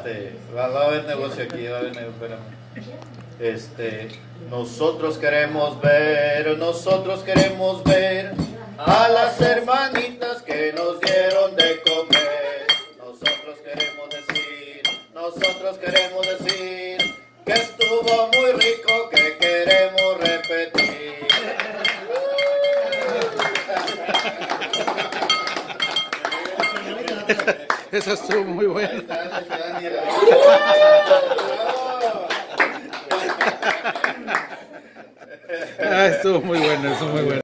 Este, va, va a haber negocio aquí, va a haber negocio. Este, nosotros queremos ver, nosotros queremos ver a las hermanitas que nos dieron de comer. Nosotros queremos decir, nosotros queremos decir que estuvo muy rico, que queremos repetir. Eso estuvo muy bueno. Ah, estuvo muy bueno, estuvo muy bueno.